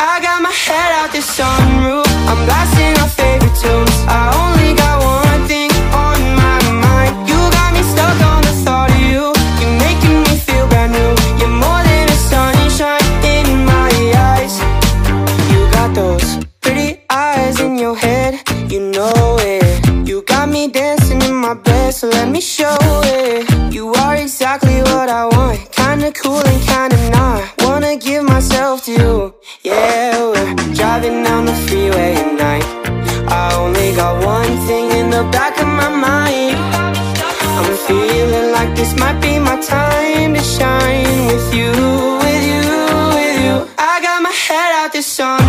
I got my head out the sunroof. I'm blasting me show it. You are exactly what I want. Kinda cool and kinda not. Wanna give myself to you. Yeah, we're driving down the freeway at night. I only got one thing in the back of my mind. I'm feeling like this might be my time to shine With you, with you, with you. I got my head out this song.